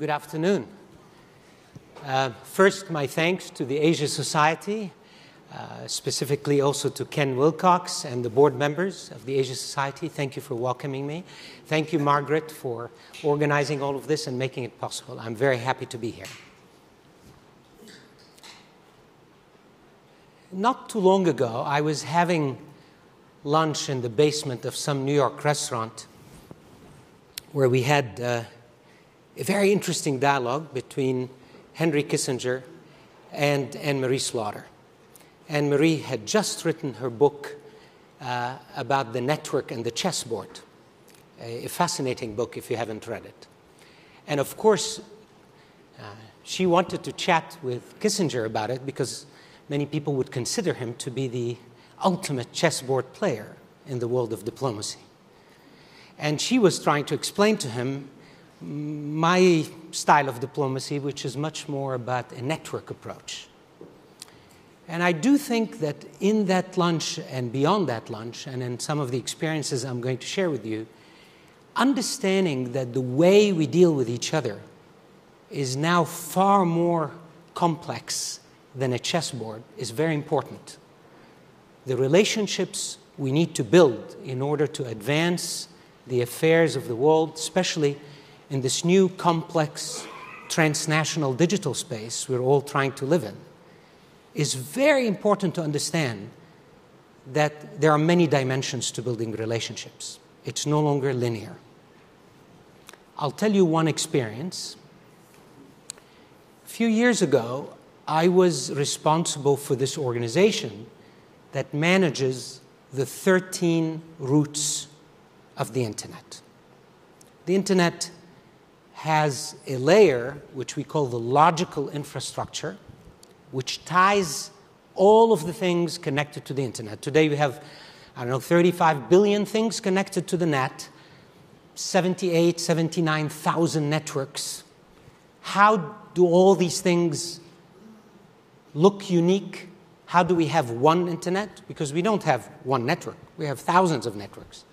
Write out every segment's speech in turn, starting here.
Good afternoon. Uh, first, my thanks to the Asia Society, uh, specifically also to Ken Wilcox and the board members of the Asia Society. Thank you for welcoming me. Thank you, Margaret, for organizing all of this and making it possible. I'm very happy to be here. Not too long ago, I was having lunch in the basement of some New York restaurant where we had uh, a very interesting dialogue between Henry Kissinger and Anne Marie Slaughter. Anne Marie had just written her book uh, about the network and the chessboard, a, a, fascinating book if you haven't read it. And of course, uh, she wanted to chat with Kissinger about it because many people would consider him to be the ultimate chessboard player in the world of diplomacy. And she was trying to explain to him my style of diplomacy, which is much more about a network approach. And I do think that in that lunch and beyond that lunch, and in some of the experiences I'm going to share with you, understanding that the way we deal with each other is now far more complex than a chessboard is very important the relationships we need to build in order to advance the affairs of the world, especially in this new complex transnational digital space we're all trying to live in, is very important to understand that there are many dimensions to building relationships. It's no longer linear. I'll tell you one experience. A few years ago, I was responsible for this organization that manages the 13 roots of the internet. The internet has a layer which we call the logical infrastructure, which ties all of the things connected to the internet. Today we have, I don't know, 35 billion things connected to the net, 78, 79,000 networks. How do all these things look unique how do we have one internet? Because we don't have one network, we have thousands of networks.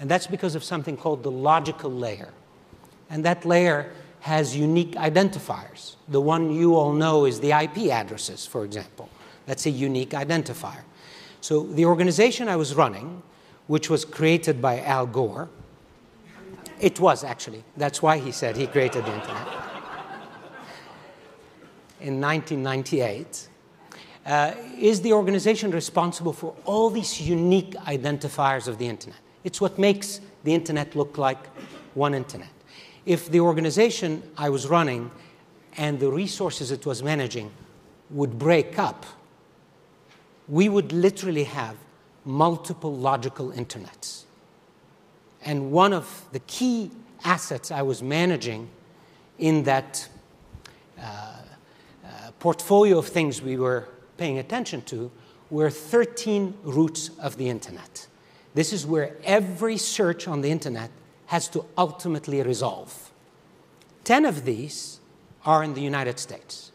And that's because of something called the logical layer. And that layer has unique identifiers. The one you all know is the IP addresses, for example. That's a unique identifier. So the organization I was running, which was created by Al Gore, it was actually. That's why he said he created the internet. In 1998, uh, is the organization responsible for all these unique identifiers of the internet. It's what makes the internet look like one internet. If the organization I was running and the resources it was managing would break up, we would literally have multiple logical internets. And one of the key assets I was managing in that uh, uh, portfolio of things we were paying attention to were 13 roots of the internet. This is where every search on the internet has to ultimately resolve. 10 of these are in the United States.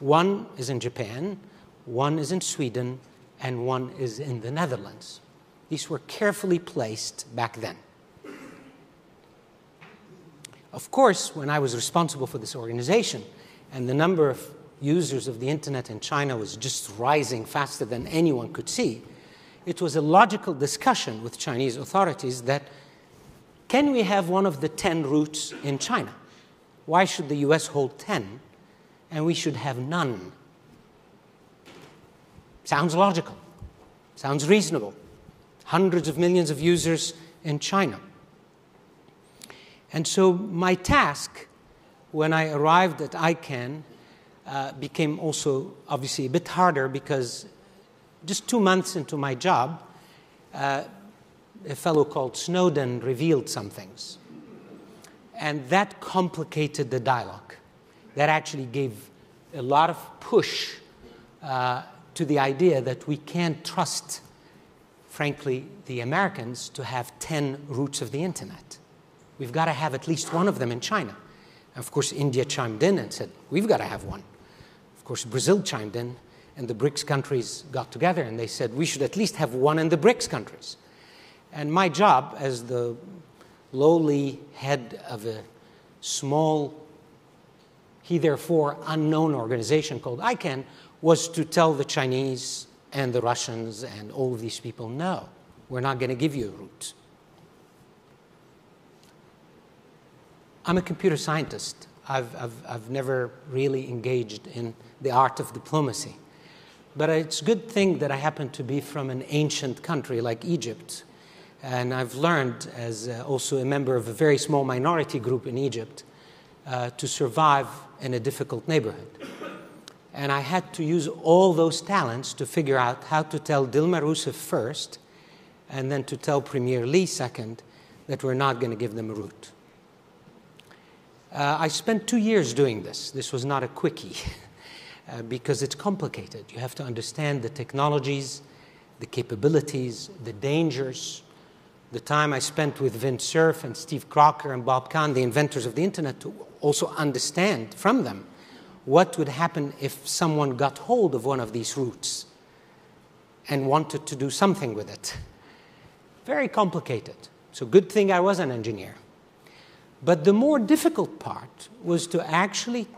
One is in Japan, one is in Sweden, and one is in the Netherlands. These were carefully placed back then. Of course, when I was responsible for this organization and the number of users of the internet in China was just rising faster than anyone could see, it was a logical discussion with Chinese authorities that can we have one of the 10 roots in China? Why should the US hold 10 and we should have none? Sounds logical, sounds reasonable. Hundreds of millions of users in China. And so my task when I arrived at ICANN uh, became also obviously a bit harder because just two months into my job, uh, a fellow called Snowden revealed some things. And that complicated the dialogue. That actually gave a lot of push uh, to the idea that we can't trust, frankly, the Americans to have 10 roots of the internet. We've got to have at least one of them in China. Of course, India chimed in and said, We've got to have one Of course, Brazil chimed in, and the BRICS countries got together and they said we should at least have one in the BRICS countries. And my job as the lowly head of a small, he therefore unknown organization called ICANN was to tell the Chinese and the Russians and all of these people no, we're not going to give you a root. I'm a computer scientist. I've, I've, I've never really engaged in the art of diplomacy. But it's a good thing that I happen to be from an ancient country like Egypt. And I've learned, as uh, also a member of a very small minority group in Egypt, uh, to survive in a difficult neighborhood. And I had to use all those talents to figure out how to tell Dilma Rousseff first, and then to tell Premier Li second, that we're not going to give them a root. Uh, I spent two years doing this. This was not a quickie uh, because it's complicated. You have to understand the technologies, the capabilities, the dangers. The time I spent with Vint Cerf and Steve Crocker and Bob Kahn, the inventors of the internet, to also understand from them what would happen if someone got hold of one of these roots and wanted to do something with it. Very complicated. So, good thing I was an engineer. But the more difficult part was to actually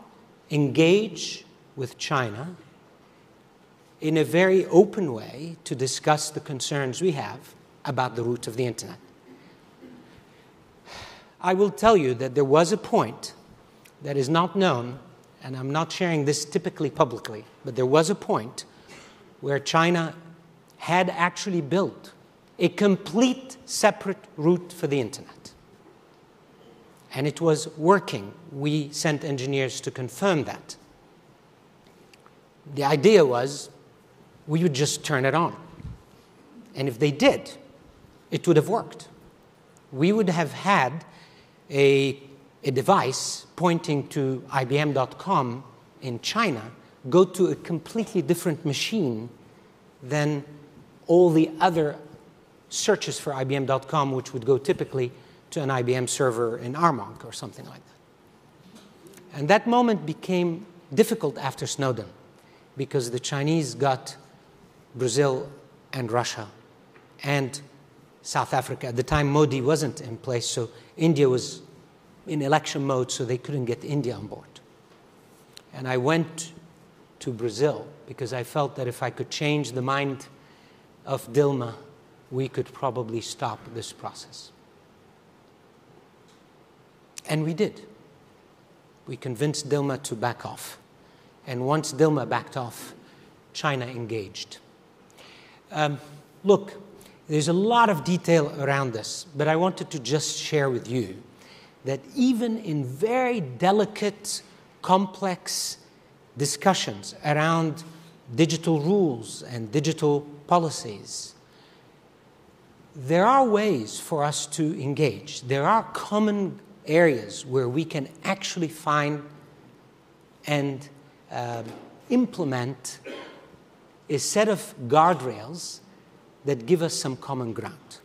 engage with China in a very open way to discuss the concerns we have about the root of the internet. I will tell you that there was a point that is not known, and I'm not sharing this typically publicly, but there was a point where China had actually built a complete separate root for the internet and it was working. We sent engineers to confirm that. The idea was we would just turn it on. And if they did, it would have worked. We would have had a, a device pointing to IBM.com in China go to a completely different machine than all the other searches for IBM.com, which would go typically to an IBM server in Armonk or something like that. And that moment became difficult after Snowden because the Chinese got Brazil and Russia and South Africa. At the time, Modi wasn't in place, so India was in election mode, so they couldn't get India on board. And I went to Brazil because I felt that if I could change the mind of Dilma, we could probably stop this process. And we did. We convinced Dilma to back off. And once Dilma backed off, China engaged. Um, look, there's a lot of detail around this, but I wanted to just share with you that even in very delicate, complex discussions around digital rules and digital policies, there are ways for us to engage. There are common areas where we can actually find and uh, implement a set of guardrails that give us some common ground.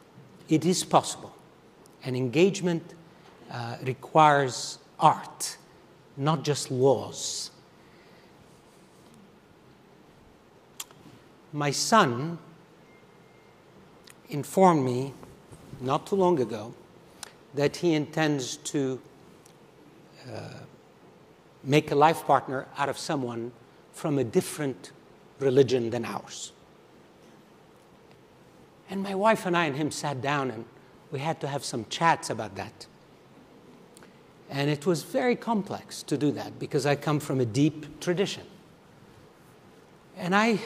It is possible. And engagement uh, requires art, not just laws. My son informed me not too long ago that he intends to uh, make a life partner out of someone from a different religion than ours. And my wife and I and him sat down and we had to have some chats about that. And it was very complex to do that because I come from a deep tradition. And I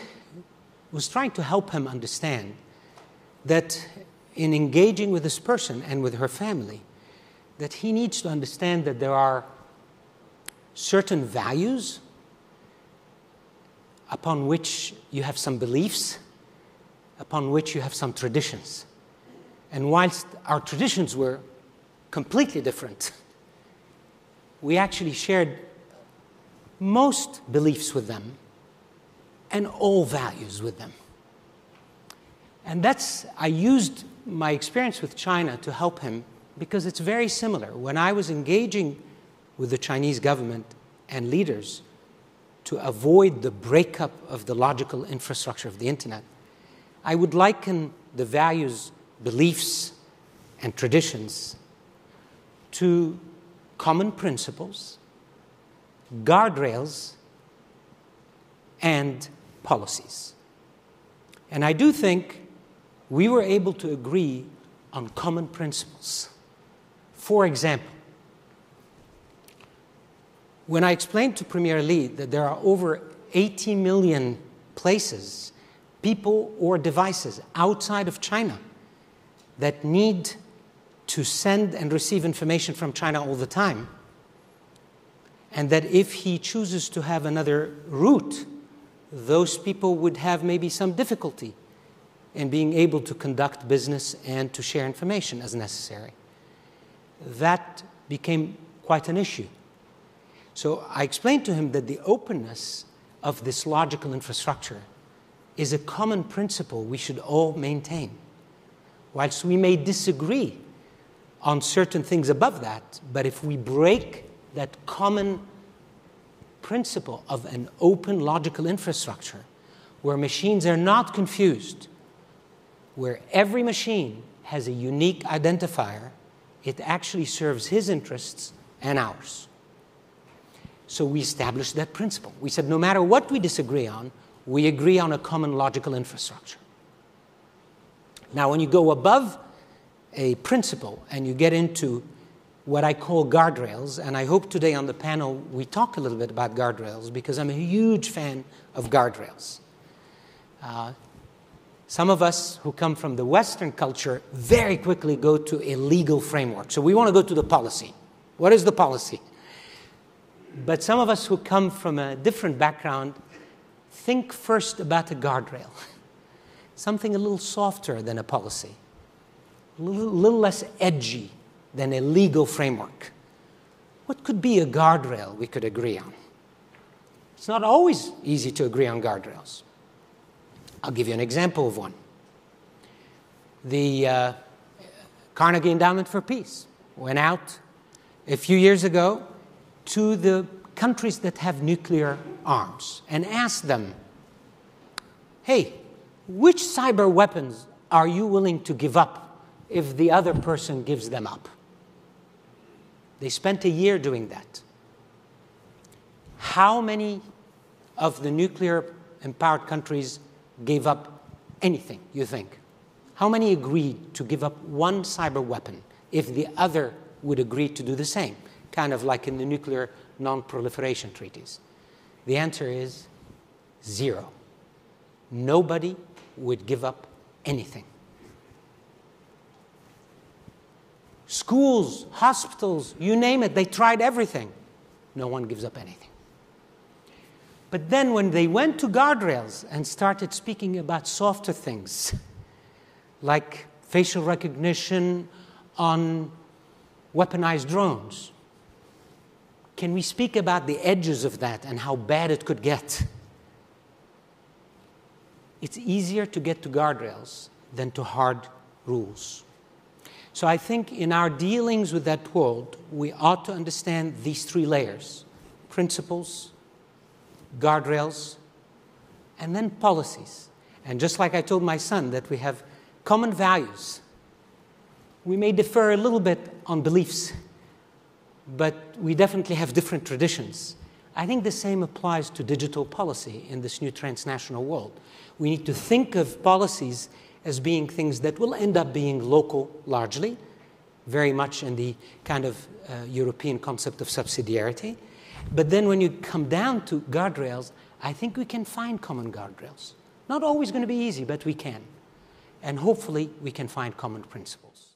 was trying to help him understand that in engaging with this person and with her family that he needs to understand that there are certain values upon which you have some beliefs, upon which you have some traditions. And whilst our traditions were completely different, we actually shared most beliefs with them and all values with them. And that's, I used my experience with China to help him because it's very similar. When I was engaging with the Chinese government and leaders to avoid the breakup of the logical infrastructure of the internet, I would liken the values, beliefs, and traditions to common principles, guardrails, and policies. And I do think we were able to agree on common principles. For example, when I explained to Premier Li that there are over 80 million places, people or devices outside of China that need to send and receive information from China all the time, and that if he chooses to have another root, those people would have maybe some difficulty in being able to conduct business and to share information as necessary. That became quite an issue. So I explained to him that the openness of this logical infrastructure is a common principle we should all maintain. Whilst we may disagree on certain things above that, but if we break that common principle of an open logical infrastructure where machines are not confused, where every machine has a unique identifier, it actually serves his interests and ours. So we established that principle. We said no matter what we disagree on, we agree on a common logical infrastructure. Now, when you go above a principle and you get into what I call guardrails, and I hope today on the panel we talk a little bit about guardrails because I'm a huge fan of guardrails. Uh, some of us who come from the Western culture very quickly go to a legal framework. So we want to go to the policy. What is the policy? But some of us who come from a different background think first about a guardrail, something a little softer than a policy a little, little less edgy than a legal framework. What could be a guardrail we could agree on? It's not always easy to agree on guardrails. I'll give you an example of one. The uh, Carnegie Endowment for Peace went out a few years ago to the countries that have nuclear arms and ask them, hey, which cyber weapons are you willing to give up if the other person gives them up. They spent a year doing that. How many of the nuclear empowered countries gave up anything, you think? How many agreed to give up one cyber weapon if the other would agree to do the same? Kind of like in the nuclear non proliferation treaties. The answer is zero. Nobody would give up anything. schools, hospitals, you name it, they tried everything. No one gives up anything. But then when they went to guardrails and started speaking about softer things, like facial recognition on weaponized drones, can we speak about the edges of that and how bad it could get? It's easier to get to guardrails than to hard rules. So I think in our dealings with that world, we ought to understand these three layers principles, guardrails, and then policies. And just like I told my son that we have common values, we may differ a little bit on beliefs, but we definitely have different traditions. I think the same applies to digital policy in this new transnational world. We need to think of policies as being things that will end up being local largely, very much in the kind of uh, European concept of subsidiarity. But then when you come down to guardrails, I think we can find common guardrails. Not always going to be easy, but we can. And hopefully we can find common principles.